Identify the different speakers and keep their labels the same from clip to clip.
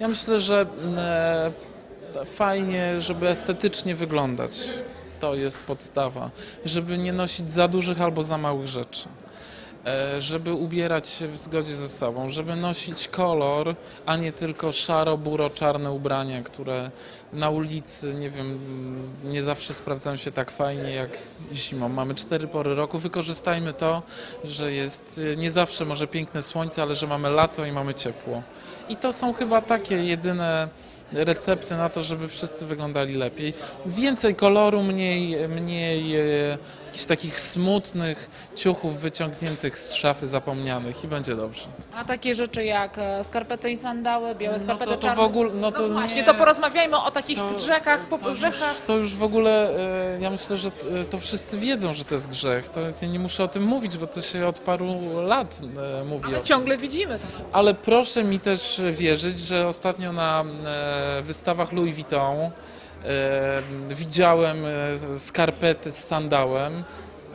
Speaker 1: Ja myślę, że mm, e, fajnie, żeby estetycznie wyglądać. To jest podstawa. Żeby nie nosić za dużych albo za małych rzeczy. E, Żeby ubierać się w zgodzie ze sobą, żeby nosić kolor, a nie tylko szaro-buro-czarne ubrania, które na ulicy, nie wiem, nie zawsze sprawdzają się tak fajnie jak zimą. Mamy cztery pory roku, wykorzystajmy to, że jest e, nie zawsze może piękne słońce, ale że mamy lato i mamy ciepło. I to są chyba takie jedyne recepty na to, żeby wszyscy wyglądali lepiej. Więcej koloru, mniej, mniej e, jakichś takich smutnych ciuchów wyciągniętych z szafy zapomnianych i będzie dobrze.
Speaker 2: A takie rzeczy jak e, skarpety i sandały, białe
Speaker 1: No
Speaker 2: skarpety
Speaker 1: to, to
Speaker 2: czarne.
Speaker 1: w ogóle, no to
Speaker 2: no właśnie,
Speaker 1: nie,
Speaker 2: to porozmawiajmy o takich
Speaker 1: to-
Speaker 2: grzechach, po
Speaker 1: to już,
Speaker 2: grzechach.
Speaker 1: to już w ogóle, e, ja myślę, że e, to wszyscy wiedzą, że to jest grzech. To ja nie muszę o tym mówić, bo to się od paru lat mówi
Speaker 2: Ale ciągle widzimy to.
Speaker 1: Ale proszę mi też wierzyć, że ostatnio na wystawach Louis Vuitton widziałem e, skarpety z sandałem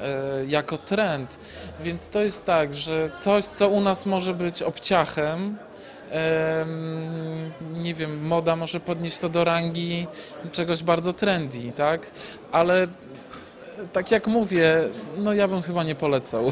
Speaker 1: e, jako trend. Więc to jest tak, że coś, co u nas może być obciachem, em, nie wiem, moda może podnieść to do rangi czegoś bardzo trendy, tak? Ale tak jak mówię, no ja bym chyba nie polecał.